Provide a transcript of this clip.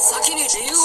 先に理由